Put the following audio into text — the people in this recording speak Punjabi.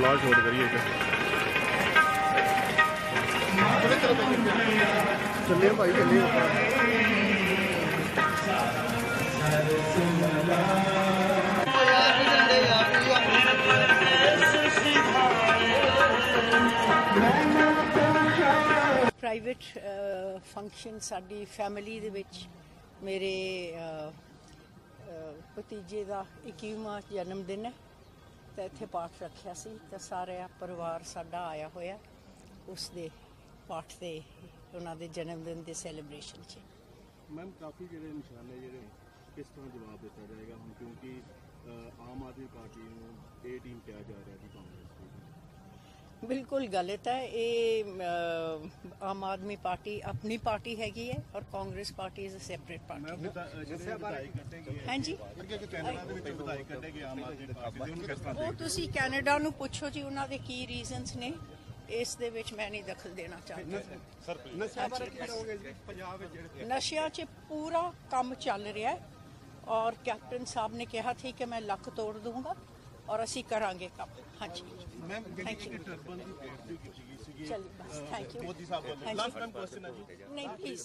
लास्ट वोट करिए चलिए भाई चलिए। ਪ੍ਰਾਈਵੇਟ ਫੰਕਸ਼ਨ uh, ਸਾਡੀ ਫੈਮਿਲੀ ਦੇ ਵਿੱਚ ਮੇਰੇ ਭਤੀਜੇ ਦਾ 21ਵਾਂ ਜਨਮ ਦਿਨ ਹੈ। ਤਾਂ ਇੱਥੇ ਪਾਠ ਰੱਖਿਆ ਸੀ ਤਾਂ ਸਾਰਾ ਪਰਿਵਾਰ ਸਾਡਾ ਆਇਆ ਹੋਇਆ ਉਸ ਦੇ ਪਾਠ ਦੇ ਉਹਨਾਂ ਦੇ ਜਨਮ ਦਿਨ ਦੇ ਸੈਲੀਬ੍ਰੇਸ਼ਨ 'ਚ। ਮੈਮ ਕਾਫੀ ਜਿਹੜੇ ਨਿਸ਼ਾਨੇ ਜਿਹੜੇ ਕਿਸ ਤਰ੍ਹਾਂ ਜਵਾਬ ਦਿੱਤਾ ਜਾਏਗਾ ਹੁਣ ਕਿਉਂਕਿ ਆਮ ਆਦਮੀ ਪਾਰਟੀ ਨੂੰ ਇਹ ਟੀਮ ਕਿਹਾ ਜਾ ਰਿਹਾ ਸੀ ਕਾਂਗਰਸ ਬਿਲਕੁਲ ਗਲਤ ਹੈ। ਇਹ ਆਮ ਆਦਮੀ ਪਾਰਟੀ ਆਪਣੀ ਪਾਰਟੀ ਹੈਗੀ ਹੈ ਔਰ Congress party is a separate party ਹਾਂਜੀ। ਕਿ ਕੈਨੇਡਾ ਦੇ ਵਿੱਚ ਵਿਧਾਇਕ ਕੱਢੇ ਗਏ ਆਮ ਆਦਮੀ ਪਾਰਟੀ ਦੇ? ਉਹਨੂੰ ਕਿਸ ਤਰ੍ਹਾਂ ਉਹ ਤੁਸੀਂ ਕੈਨੇਡਾ ਨੂੰ ਪੁੱਛੋ ਜੀ ਉਹਨਾਂ ਦੇ ਕੀ ਰੀਜ਼ਨਸ ਨੇ। ਇਸ ਦੇ ਵਿੱਚ ਮੈਂ ਨਹੀਂ ਦਖਲ ਦੇਣਾ ਚਾਹੁੰਦੀ। ਨਸ਼ਾ ਬਾਰੇ ਕੀ ਕਹੋਗੇ ਜੀ? ਪੰਜਾਬ ਵਿੱਚ ਜਿਹੜੇ ਨਸ਼ਿਆਂ 'ਚ ਪੂਰਾ ਕੰਮ ਚੱਲ ਰਿਹਾ ਹੈ। ਔਰ ਕੈਪਟਨ ਸਾਹਿਬ ਨੇ ਕਿਹਾ ਸੀ ਕਿ ਮੈਂ ਲੱਕ ਤੋੜ ਦੂੰਗਾ ਔਰ ਅਸੀਂ ਕਰਾਂਗੇ ਕੰਮ। ਹਾਂਜੀ। ਮੈਮ. ਜਿਹੜੀ ਟਰਬਨ ਦੀ ਭੇਟ ਵੀ ਕੀਤੀ ਗਈ ਸੀਗੀ ਚਲਿਏ ਬਸ ਥੈਂਕ ਯੂ ਮੋਦੀ ਸਾਹਿਬ ਵੱਲੋਂ। ਲਾਸਟ ਟਾਈਮ ਕੁਐਸਚਨ ਹੈ ਜੀ। ਨਹੀਂ ਪਲੀਜ਼